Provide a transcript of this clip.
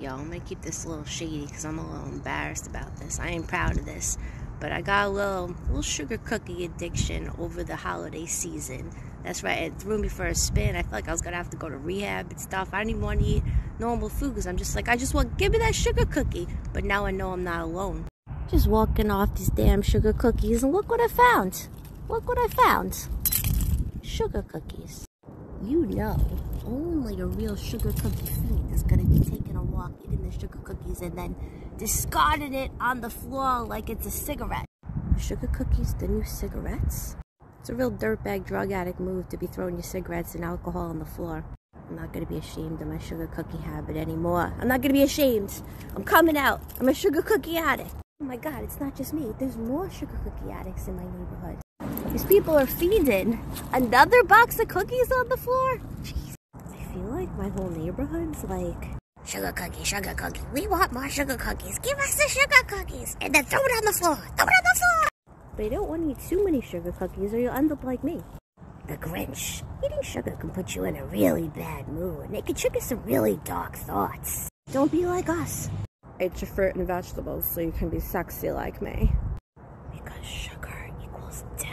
Yo, I'm gonna keep this a little shady because I'm a little embarrassed about this. I ain't proud of this. But I got a little little sugar cookie addiction over the holiday season. That's right, it threw me for a spin. I felt like I was gonna have to go to rehab and stuff. I didn't even want to eat normal food because I'm just like, I just want, give me that sugar cookie. But now I know I'm not alone. Just walking off these damn sugar cookies and look what I found. Look what I found. Sugar cookies. You know, only a real sugar cookie fiend is gonna be taking a walk, eating the sugar cookies, and then discarded it on the floor like it's a cigarette. Are sugar cookies the new cigarettes? It's a real dirtbag drug addict move to be throwing your cigarettes and alcohol on the floor. I'm not gonna be ashamed of my sugar cookie habit anymore. I'm not gonna be ashamed. I'm coming out. I'm a sugar cookie addict. Oh my god, it's not just me. There's more sugar cookie addicts in my neighborhood. These people are feeding another box of cookies on the floor. Jeez. I feel like my whole neighborhood's like sugar cookie, sugar cookie. We want more sugar cookies. Give us the sugar cookies. And then throw it on the floor. Throw it on the floor. But you don't want to eat too many sugar cookies or you'll end up like me. The Grinch. Eating sugar can put you in a really bad mood. And it can trigger some really dark thoughts. Don't be like us. Eat your fruit and vegetables so you can be sexy like me. Because sugar equals death.